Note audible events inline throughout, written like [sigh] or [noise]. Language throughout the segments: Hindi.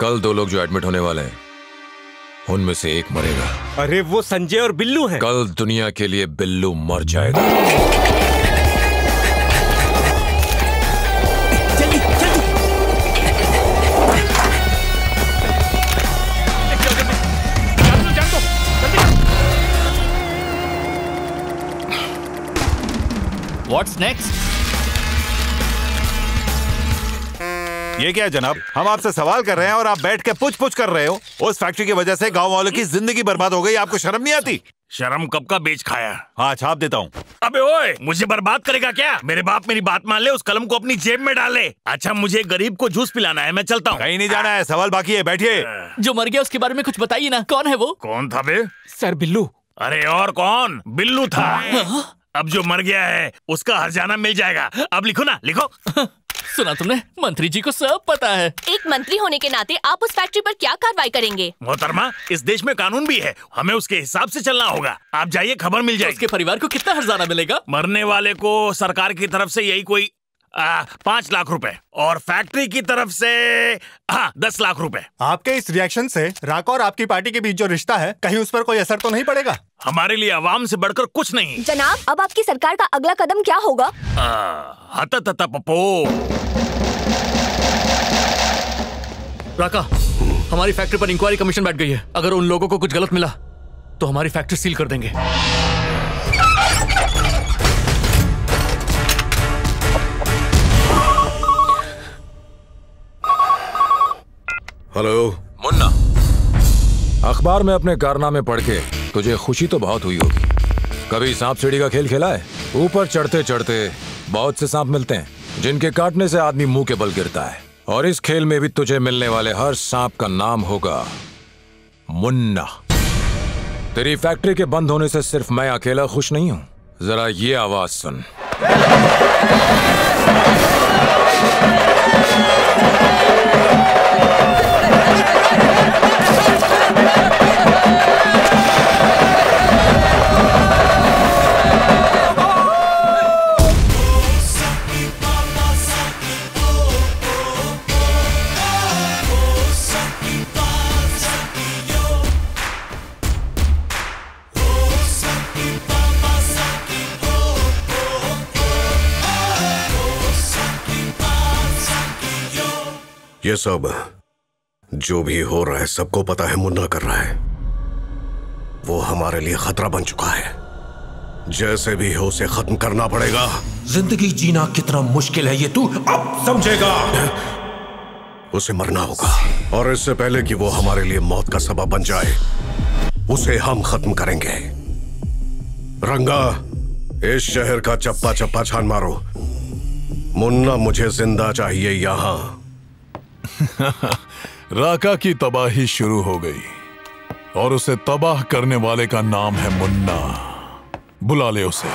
कल दो लोग जो एडमिट होने वाले हैं उनमें से एक मरेगा। अरे वो संजय और बिल्लू हैं। कल दुनिया के लिए बिल्लू मर जाएगा। जल्दी जल्दी व्हाट्स नेक्स्ट ये क्या जनाब? हम आपसे सवाल कर रहे हैं और आप बैठ के पूछ पूछ कर रहे हो। उस फैक्ट्री की वजह से गाँव वालों की ज़िंदगी बर्बाद हो गई आपको शर्म नहीं आती? शर्म कब का बेच खाया? हाँ छाप देता हूँ। अबे ओए मुझे बर्बाद करेगा क्या? मेरे बाप मेरी बात मान ले उस कलम को अपनी जेब में डाले अच्छा मुझे गरीब को जूस पिलाना है मैं चलता हूँ। कहीं नहीं जाना है सवाल बाकी है बैठिए। जो मर गया उसके बारे में कुछ बताइए ना कौन है वो? कौन था बे? सर बिल्लू। अरे और कौन? बिल्लू था। अब जो मर गया है उसका हरजाना मिल जाएगा। अब लिखो ना लिखो। सुना तुमने? मंत्री जी को सब पता है। एक मंत्री होने के नाते आप उस फैक्ट्री पर क्या कार्रवाई करेंगे? मोहतरमा इस देश में कानून भी है। हमें उसके हिसाब से चलना होगा। आप जाइए खबर मिल तो जाएगी। उसके परिवार को कितना हर्जाना मिलेगा? मरने वाले को सरकार की तरफ़ से यही कोई पाँच लाख रुपए। और फैक्ट्री की तरफ़ से हाँ दस लाख रुपए। आपके इस रिएक्शन से राका और आपकी पार्टी के बीच जो रिश्ता है कहीं उस पर कोई असर तो नहीं पड़ेगा? हमारे लिए आवाम से बढ़कर कुछ नहीं। जनाब अब आपकी सरकार का अगला कदम क्या होगा? आ, हता तता पपो राका हमारी फैक्ट्री पर इंक्वायरी कमीशन बैठ गई है। अगर उन लोगों को कुछ गलत मिला तो हमारी फैक्ट्री सील कर देंगे। हेलो मुन्ना। अखबार में अपने कारनामे पढ़ के तुझे खुशी तो बहुत हुई होगी। कभी सांप सीढ़ी का खेल खेला है? ऊपर चढ़ते चढ़ते बहुत से सांप मिलते हैं जिनके काटने से आदमी मुँह के बल गिरता है। और इस खेल में भी तुझे मिलने वाले हर सांप का नाम होगा मुन्ना। तेरी फैक्ट्री के बंद होने से सिर्फ़ मैं अकेला खुश नहीं हूँ। जरा ये आवाज़ सुन। ये सब जो भी हो रहा है सबको पता है मुन्ना कर रहा है। वो हमारे लिए खतरा बन चुका है। जैसे भी हो उसे खत्म करना पड़ेगा। ज़िंदगी जीना कितना मुश्किल है ये तू अब समझेगा। उसे मरना होगा। और इससे पहले कि वो हमारे लिए मौत का सबब बन जाए उसे हम खत्म करेंगे। रंगा इस शहर का चप्पा चप्पा छान मारो। मुन्ना मुझे ज़िंदा चाहिए यहाँ। [laughs] राका की तबाही शुरू हो गई और उसे तबाह करने वाले का नाम है मुन्ना। बुला ले उसे।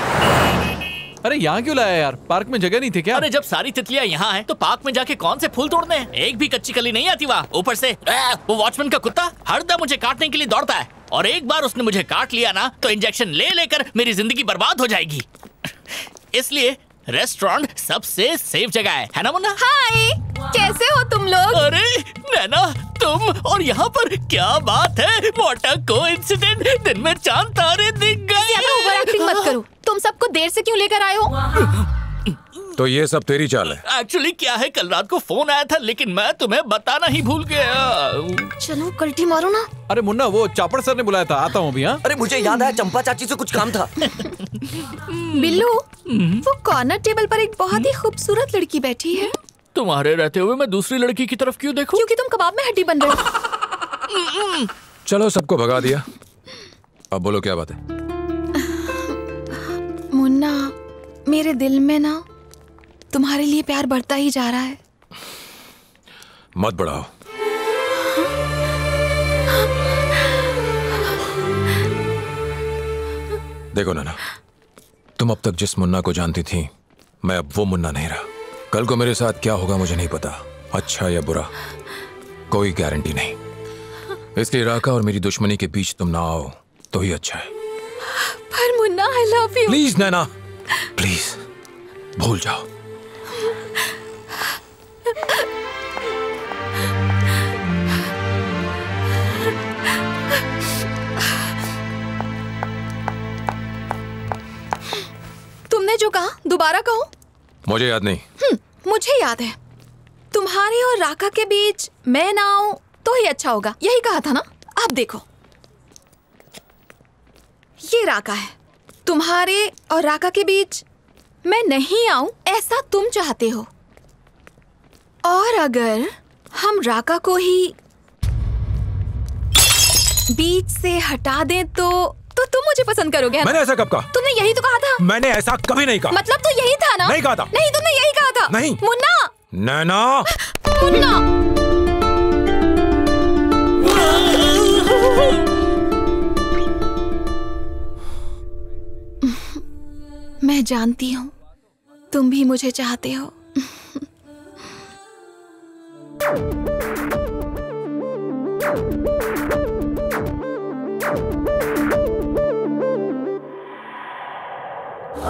अरे यहाँ क्यों लाया यार? पार्क में जगह नहीं थी क्या? अरे जब सारी तितलियाँ यहाँ हैं, तो पार्क में जाके कौन से फूल तोड़ने हैं? एक भी कच्ची कली नहीं आती वहाँ। ऊपर से आ, वो वॉचमैन का कुत्ता हरदम मुझे काटने के लिए दौड़ता है। और एक बार उसने मुझे काट लिया ना तो इंजेक्शन ले लेकर मेरी ज़िंदगी बर्बाद हो जाएगी। [laughs] इसलिए रेस्टोरेंट सबसे सेफ़ जगह है। है ना मुन्ना? हाय कैसे हो तुम लोग? अरे नैना तुम और यहाँ पर क्या बात है? मोटा को इंसिडेंट दिन में चाँद तारे दिख गए। ओवर एक्टिंग मत करो। तुम सबको देर से क्यों लेकर आए हो? तो ये सब तेरी चाल है। एक्चुअली क्या है कल रात को फ़ोन आया था लेकिन मैं तुम्हें बताना ही भूल गया। चलो कल्टी मारो ना। अरे मुन्ना वो चापड़ सर ने बुलाया था। आता हूँ अभी हाँ? अरे मुझे याद आया चंपा चाची से कुछ काम था। [laughs] [laughs] बिल्लू वो कॉर्नर टेबल पर एक बहुत ही खूबसूरत लड़की बैठी है। तुम्हारे रहते हुए मैं दूसरी लड़की की तरफ़ क्यों देखूँ? क्योंकि तुम कबाब में हड्डी बन रहे हो। चलो सबको भगा दिया। अब बोलो क्या बात है? मुन्ना मेरे दिल में ना तुम्हारे लिए प्यार बढ़ता ही जा रहा है। मत बढ़ाओ। देखो नाना तुम अब तक जिस मुन्ना को जानती थी मैं अब वो मुन्ना नहीं रहा। कल को मेरे साथ क्या होगा मुझे नहीं पता अच्छा या बुरा कोई गारंटी नहीं। इसलिए राका और मेरी दुश्मनी के बीच तुम ना आओ तो ही अच्छा है। पर Munna I love you please Naina please भूल जाओ। दोबारा कहो? मुझे याद नहीं। हम्म, मुझे याद है। तुम्हारे और राका के बीच मैं ना आऊँ तो ही अच्छा होगा। यही कहा था ना? अब देखो। ये राका है। तुम्हारे और राका के बीच मैं नहीं आऊँ ऐसा तुम चाहते हो। और अगर हम राका को ही बीच से हटा दें तो तो तुम मुझे पसंद करोगे है ना? मैंने ऐसा कब कहा? तुमने यही तो कहा था। मैंने ऐसा कभी नहीं कहा। मतलब तो यही था ना? नहीं कहा था। नहीं तुमने यही कहा था। नहीं। मुन्ना! नैना! मुन्ना! मैं जानती हूँ तुम भी मुझे चाहते हो। माया। आज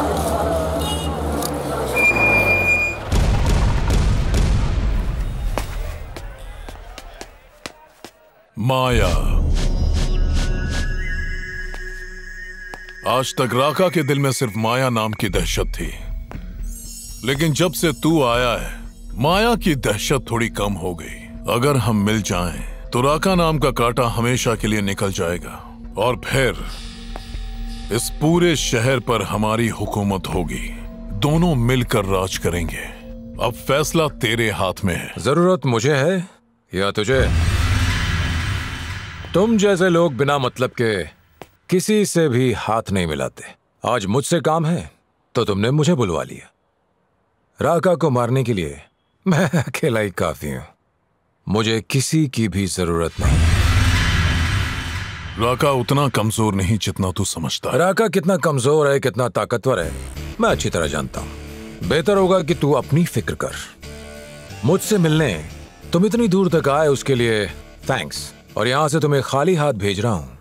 तक राका के दिल में सिर्फ़ माया नाम की दहशत थी। लेकिन जब से तू आया है, माया की दहशत थोड़ी कम हो गई। अगर हम मिल जाएँ तो राका नाम का कांटा हमेशा के लिए निकल जाएगा। और फिर इस पूरे शहर पर हमारी हुकूमत होगी। दोनों मिलकर राज करेंगे। अब फैसला तेरे हाथ में है। ज़रूरत मुझे है या तुझे? तुम जैसे लोग बिना मतलब के किसी से भी हाथ नहीं मिलाते। आज मुझसे काम है तो तुमने मुझे बुलवा लिया। राका को मारने के लिए मैं अकेला ही काफ़ी हूँ। मुझे किसी की भी ज़रूरत नहीं। राका उतना कमज़ोर नहीं जितना तू समझता राका कितना कमज़ोर है, कितना ताकतवर है, मैं अच्छी तरह जानता हूँ। बेहतर होगा कि तू अपनी फ़िक्र कर। मुझसे मिलने, तुम इतनी दूर तक आए उसके लिए थैंक्स और यहाँ से तुम्हें खाली हाथ भेज रहा हूँ।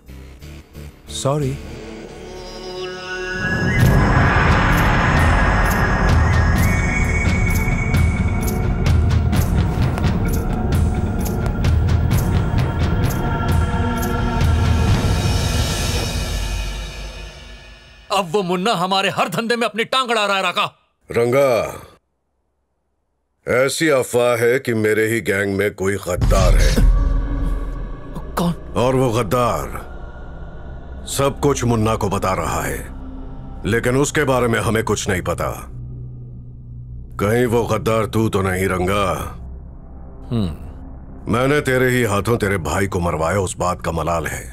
सॉरी अब वो मुन्ना हमारे हर धंधे में अपनी टांग अड़ा रहा है राका। रंगा ऐसी अफवाह है कि मेरे ही गैंग में कोई गद्दार है। कौन? और वो गद्दार सब कुछ मुन्ना को बता रहा है लेकिन उसके बारे में हमें कुछ नहीं पता। कहीं वो गद्दार तू तो नहीं रंगा। मैंने तेरे ही हाथों तेरे भाई को मरवाया उस बात का मलाल है।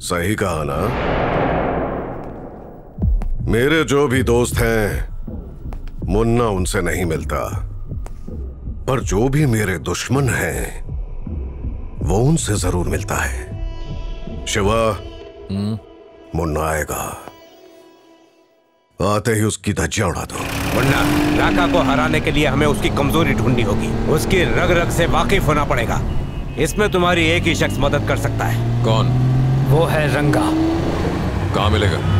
सही कहा ना? मेरे जो भी दोस्त हैं मुन्ना उनसे नहीं मिलता। पर जो भी मेरे दुश्मन हैं वो उनसे ज़रूर मिलता है। शिवा मुन्ना आएगा। आते ही उसकी धज्जियाँ उड़ा दो। मुन्ना राका को हराने के लिए हमें उसकी कमज़ोरी ढूंढनी होगी। उसकी रग रग से वाकिफ होना पड़ेगा। इसमें तुम्हारी एक ही शख्स मदद कर सकता है। कौन? वो है रंगा। कहाँ मिलेगा?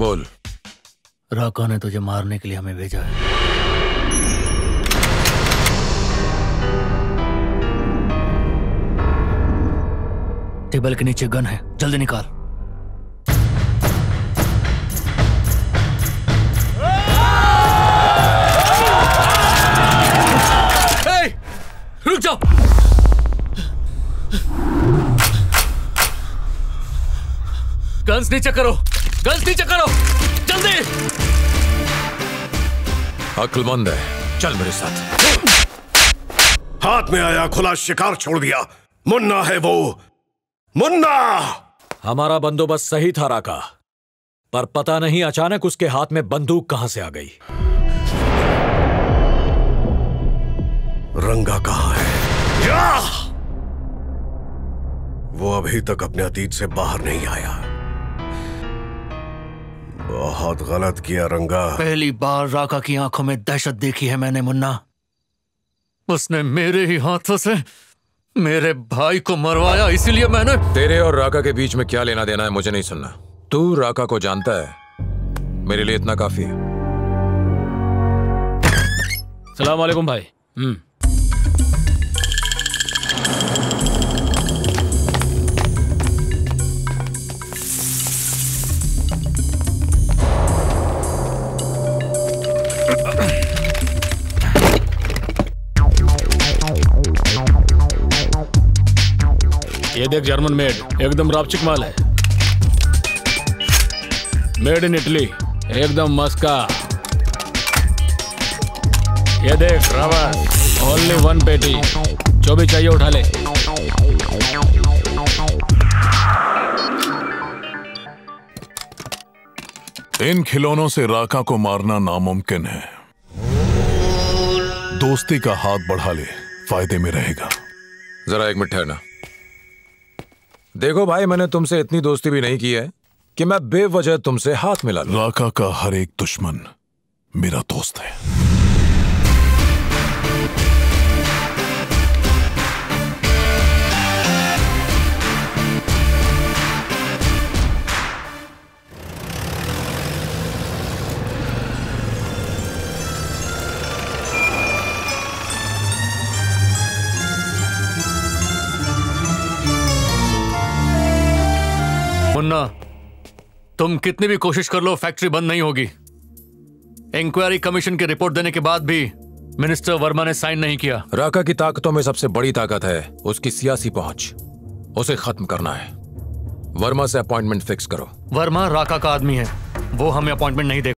बोल। राका ने तुझे मारने के लिए हमें भेजा है। टेबल के नीचे गन है। जल्दी निकाल। रुक जाओ। गन्स नीचे करो। गन्स नीचे करो। जल्दी। अक्लमंद है। चल मेरे साथ। हाथ में आया खुला शिकार छोड़ दिया। मुन्ना है वो। मुन्ना! हमारा बंदोबस्त सही था राका। पर पता नहीं अचानक उसके हाथ में बंदूक कहाँ से आ गई। रंगा कहाँ है? या! वो अभी तक अपने अतीत से बाहर नहीं आया। बहुत गलत किया रंगा। पहली बार राका की आँखों में दहशत देखी है मैंने मुन्ना। उसने मेरे ही हाथों से मेरे भाई को मरवाया इसीलिए मैंने तेरे और राका के बीच में क्या लेना देना है मुझे नहीं सुनना। तू राका को जानता है। मेरे लिए इतना काफ़ी है। सलाम वालेकुम भाई। हम्म। ये देख जर्मन मेड एकदम रापचिक माल है। मेड इन इटली एकदम मस्का। ये देख रबर ओनली वन पेटी जो भी चाहिए उठा ले। इन खिलौनों से राका को मारना नामुमकिन है। दोस्ती का हाथ बढ़ा ले फ़ायदे में रहेगा। जरा एक मिनट ठहरना। देखो भाई, मैंने तुमसे इतनी दोस्ती भी नहीं की है कि मैं बेवजह तुमसे हाथ मिला। राका का हर एक दुश्मन मेरा दोस्त है तुम कितनी भी कोशिश कर लो फैक्ट्री बंद नहीं होगी। इंक्वायरी कमीशन की रिपोर्ट देने के बाद भी मिनिस्टर वर्मा ने साइन नहीं किया। राका की ताकतों में सबसे बड़ी ताकत है उसकी सियासी पहुँच। उसे खत्म करना है। वर्मा से अपॉइंटमेंट फिक्स करो। वर्मा राका का आदमी है। वो हमें अपॉइंटमेंट नहीं दे